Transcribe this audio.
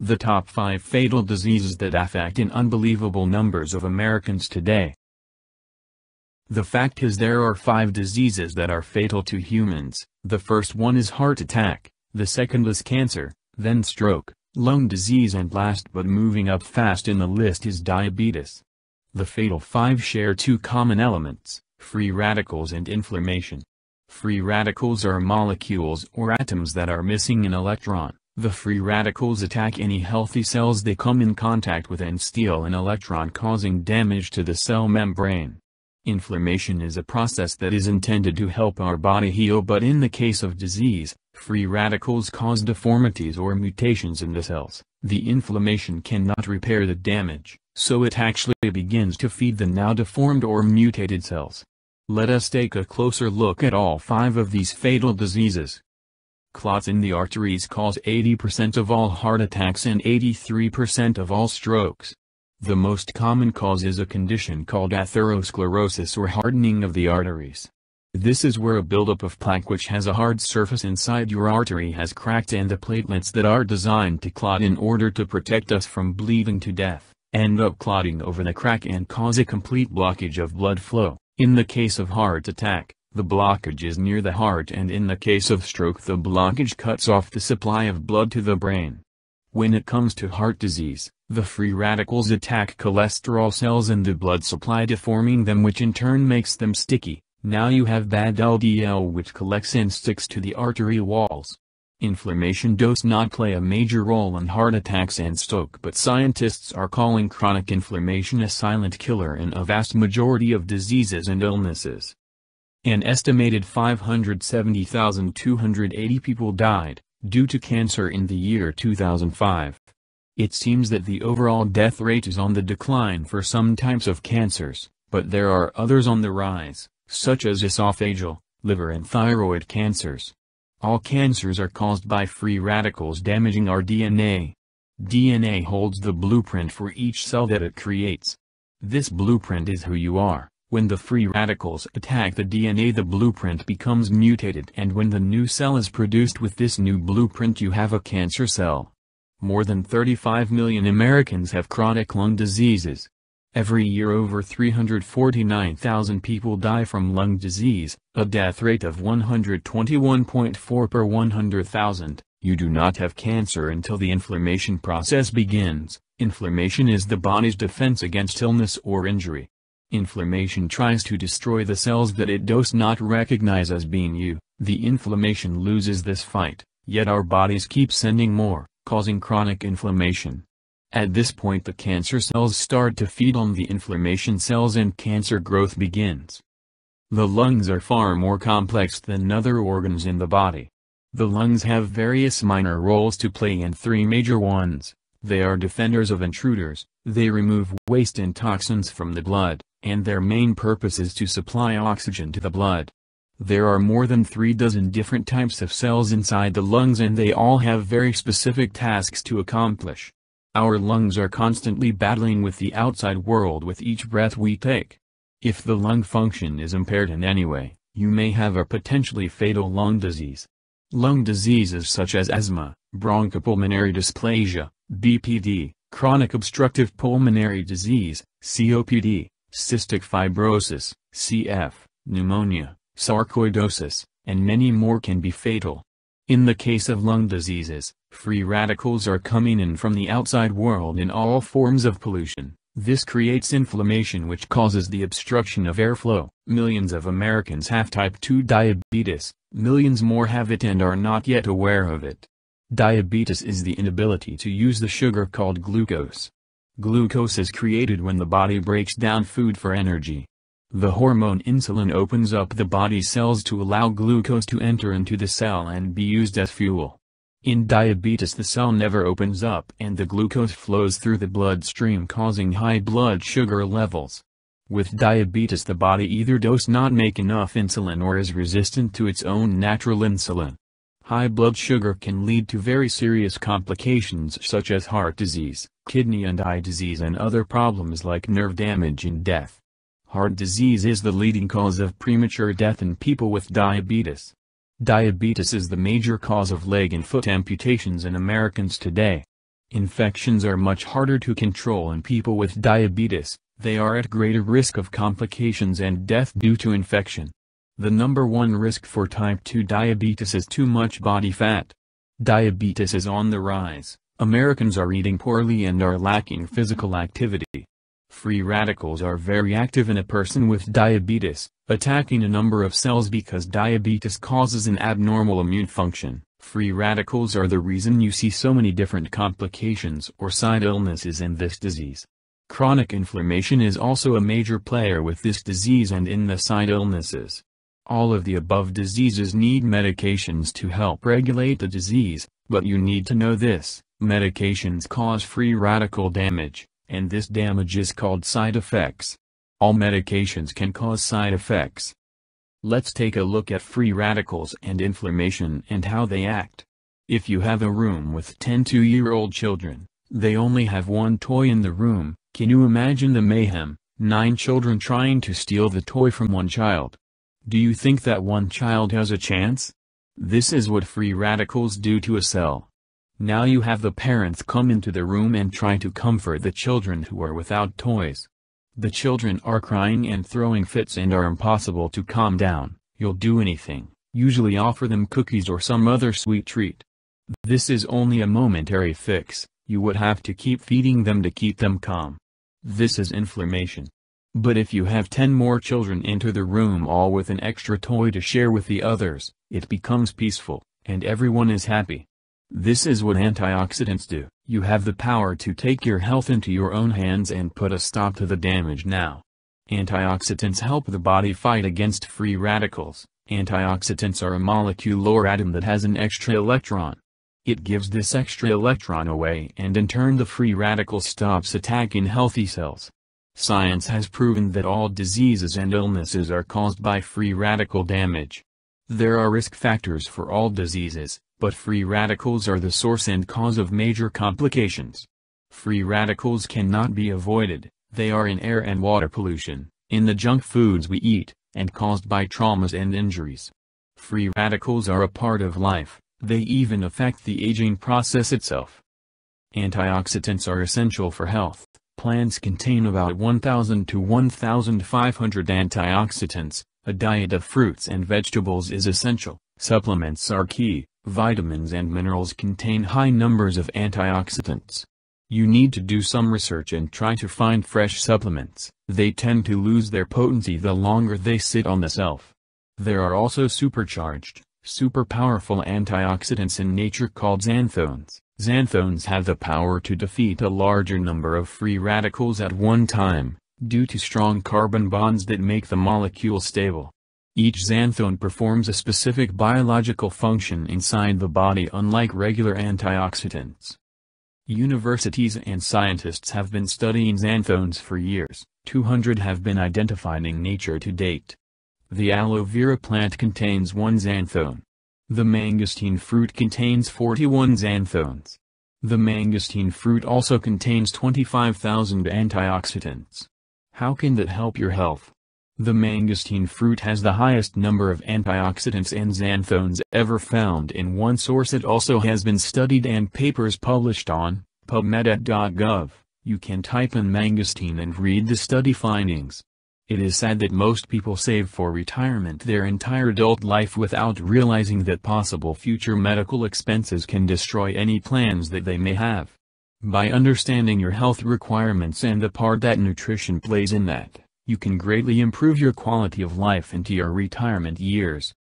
The top 5 fatal diseases that affect in unbelievable numbers of Americans today. The fact is there are five diseases that are fatal to humans. The first one is heart attack, the second is cancer, then stroke, lung disease and last but moving up fast in the list is diabetes. The fatal five share two common elements, free radicals and inflammation. Free radicals are molecules or atoms that are missing an electron. The free radicals attack any healthy cells they come in contact with and steal an electron causing damage to the cell membrane. Inflammation is a process that is intended to help our body heal but in the case of disease, free radicals cause deformities or mutations in the cells. The inflammation cannot repair the damage, so it actually begins to feed the now deformed or mutated cells. Let us take a closer look at all five of these fatal diseases. Clots in the arteries cause 80% of all heart attacks and 83% of all strokes. The most common cause is a condition called atherosclerosis or hardening of the arteries. This is where a buildup of plaque which has a hard surface inside your artery has cracked and the platelets that are designed to clot in order to protect us from bleeding to death, end up clotting over the crack and cause a complete blockage of blood flow. In the case of heart attack, the blockage is near the heart and in the case of stroke the blockage cuts off the supply of blood to the brain. When it comes to heart disease, the free radicals attack cholesterol cells in the blood supply deforming them which in turn makes them sticky. Now you have bad LDL which collects and sticks to the artery walls. Inflammation does not play a major role in heart attacks and stroke but scientists are calling chronic inflammation a silent killer in a vast majority of diseases and illnesses. An estimated 570,280 people died, due to cancer in the year 2005. It seems that the overall death rate is on the decline for some types of cancers, but there are others on the rise, such as esophageal, liver and thyroid cancers. All cancers are caused by free radicals damaging our DNA. DNA holds the blueprint for each cell that it creates. This blueprint is who you are. When the free radicals attack the DNA the blueprint becomes mutated and when the new cell is produced with this new blueprint you have a cancer cell. More than 35 million Americans have chronic lung diseases. Every year over 349,000 people die from lung disease, a death rate of 121.4 per 100,000. You do not have cancer until the inflammation process begins. Inflammation is the body's defense against illness or injury. Inflammation tries to destroy the cells that it does not recognize as being you. The inflammation loses this fight, yet our bodies keep sending more, causing chronic inflammation. At this point the cancer cells start to feed on the inflammation cells and cancer growth begins. The lungs are far more complex than other organs in the body. The lungs have various minor roles to play and three major ones. They are defenders of intruders, they remove waste and toxins from the blood, and their main purpose is to supply oxygen to the blood. There are more than three dozen different types of cells inside the lungs and they all have very specific tasks to accomplish. Our lungs are constantly battling with the outside world with each breath we take. If the lung function is impaired in any way, you may have a potentially fatal lung disease. Lung diseases such as asthma, bronchopulmonary dysplasia, BPD, chronic obstructive pulmonary disease, COPD, cystic fibrosis, CF, pneumonia, sarcoidosis, and many more can be fatal. In the case of lung diseases, free radicals are coming in from the outside world in all forms of pollution. This creates inflammation which causes the obstruction of airflow. Millions of Americans have type 2 diabetes, millions more have it and are not yet aware of it. Diabetes is the inability to use the sugar called glucose. Glucose is created when the body breaks down food for energy. The hormone insulin opens up the body cells to allow glucose to enter into the cell and be used as fuel. In diabetes the cell never opens up and the glucose flows through the bloodstream causing high blood sugar levels. With diabetes the body either does not make enough insulin or is resistant to its own natural insulin. High blood sugar can lead to very serious complications such as heart disease, kidney and eye disease and other problems like nerve damage and death. Heart disease is the leading cause of premature death in people with diabetes. Diabetes is the major cause of leg and foot amputations in Americans today. Infections are much harder to control in people with diabetes, they are at greater risk of complications and death due to infection. The number one risk for type 2 diabetes is too much body fat. Diabetes is on the rise, Americans are eating poorly and are lacking physical activity. Free radicals are very active in a person with diabetes, attacking a number of cells because diabetes causes an abnormal immune function. Free radicals are the reason you see so many different complications or side illnesses in this disease. Chronic inflammation is also a major player with this disease and in the side illnesses. All of the above diseases need medications to help regulate the disease, but you need to know this, medications cause free radical damage, and this damage is called side effects. All medications can cause side effects. Let's take a look at free radicals and inflammation and how they act. If you have a room with 10 two-year-old children, they only have one toy in the room, can you imagine the mayhem, nine children trying to steal the toy from one child? Do you think that one child has a chance? This is what free radicals do to a cell. Now you have the parents come into the room and try to comfort the children who are without toys. The children are crying and throwing fits and are impossible to calm down, you'll do anything, usually offer them cookies or some other sweet treat. This is only a momentary fix, you would have to keep feeding them to keep them calm. This is inflammation. But if you have 10 more children enter the room all with an extra toy to share with the others, it becomes peaceful, and everyone is happy. This is what antioxidants do. You have the power to take your health into your own hands and put a stop to the damage now. Antioxidants help the body fight against free radicals. Antioxidants are a molecule or atom that has an extra electron. It gives this extra electron away and in turn the free radical stops attacking healthy cells. Science has proven that all diseases and illnesses are caused by free radical damage. There are risk factors for all diseases, but free radicals are the source and cause of major complications. Free radicals cannot be avoided, they are in air and water pollution, in the junk foods we eat, and caused by traumas and injuries. Free radicals are a part of life, they even affect the aging process itself. Antioxidants are essential for health. Plants contain about 1,000 to 1,500 antioxidants, a diet of fruits and vegetables is essential, supplements are key, Vitamins and minerals contain high numbers of antioxidants. You need to do some research and try to find fresh supplements. They tend to lose their potency the longer they sit on the shelf. There are also supercharged, super powerful antioxidants in nature called xanthones. Xanthones have the power to defeat a larger number of free radicals at one time, due to strong carbon bonds that make the molecule stable. Each xanthone performs a specific biological function inside the body unlike regular antioxidants. Universities and scientists have been studying xanthones for years, 200 have been identified in nature to date. The aloe vera plant contains one xanthone. The mangosteen fruit contains 41 xanthones. The mangosteen fruit also contains 25,000 antioxidants. How can that help your health? The mangosteen fruit has the highest number of antioxidants and xanthones ever found in one source it also has been studied and papers published on PubMed.gov. You can type in mangosteen and read the study findings. It is sad that most people save for retirement their entire adult life without realizing that possible future medical expenses can destroy any plans that they may have. By understanding your health requirements and the part that nutrition plays in that, you can greatly improve your quality of life into your retirement years.